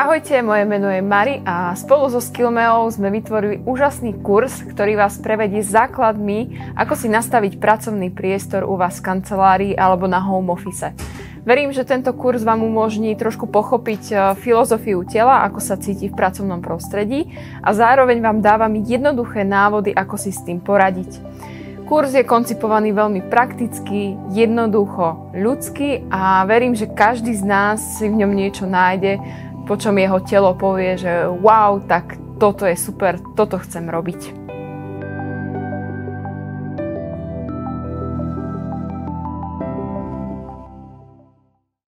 Ahojte, moje meno je Mari a spolu so Skillmeou sme vytvorili úžasný kurz, ktorý vás prevedie základmi, ako si nastaviť pracovný priestor u vás v kancelárii alebo na home office. Verím, že tento kurz vám umožní trošku pochopiť e, filozofiu tela, ako sa cíti v pracovnom prostredí a zároveň vám dávam jednoduché návody, ako si s tým poradiť. Kurs je koncipovaný veľmi prakticky, jednoducho, ľudsky a verím, že každý z nás si v ňom niečo nájde, po čom jeho telo povie, že wow, tak toto je super, toto chcem robiť.